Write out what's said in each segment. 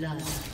blood.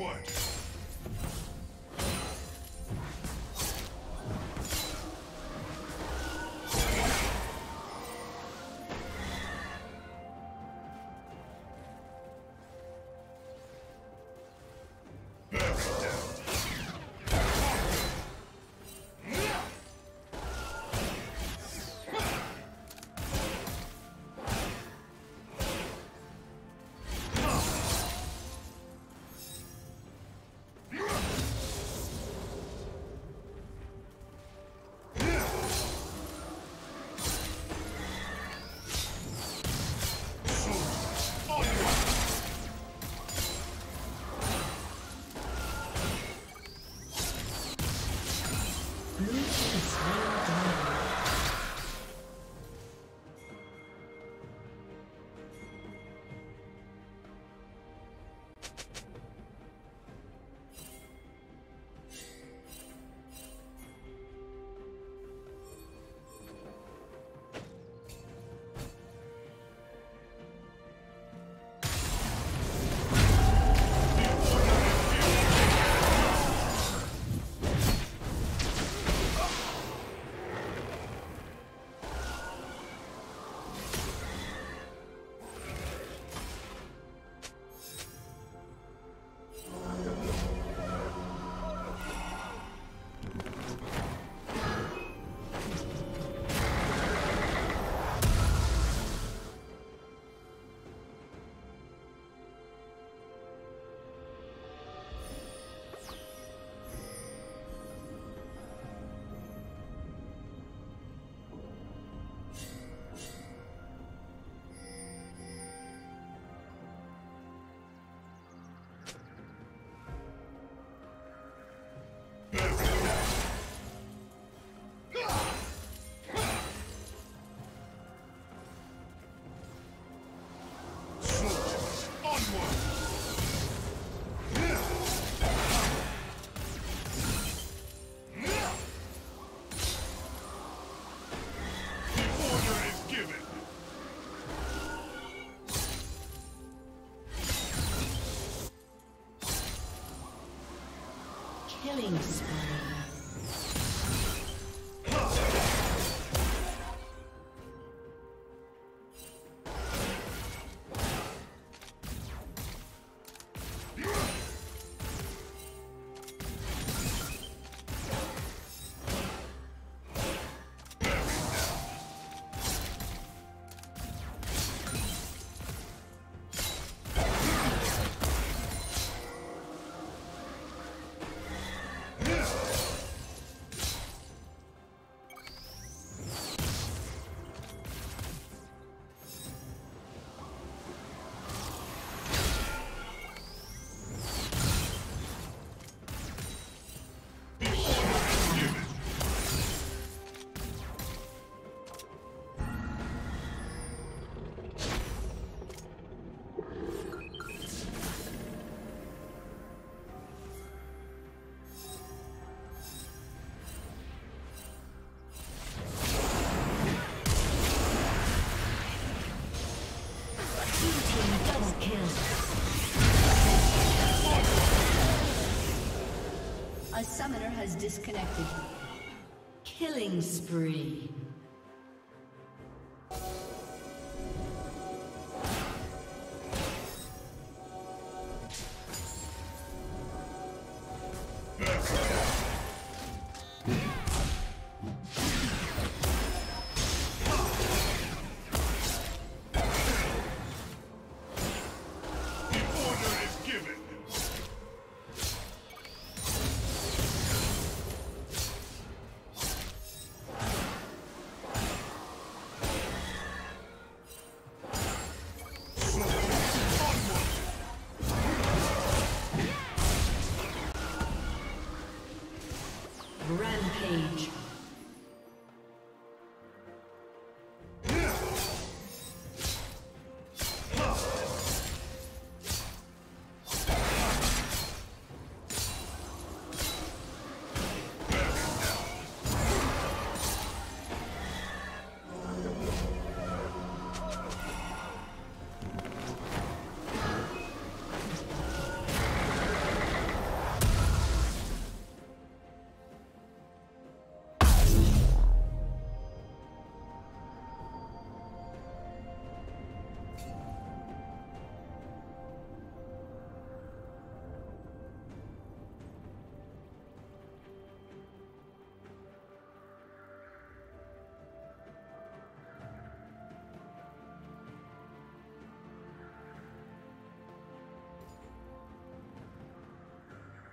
Onward! Killing spree. A summoner has disconnected. Killing spree.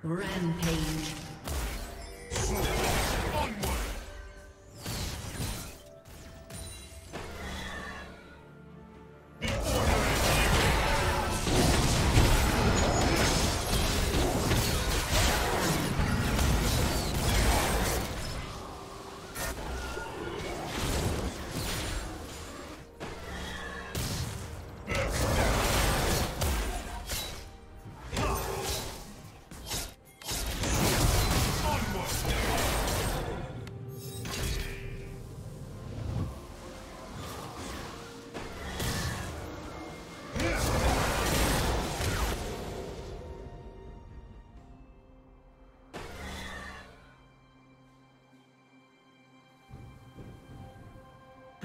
Rampage.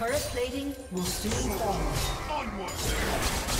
Turret plating will soon fall. Onward!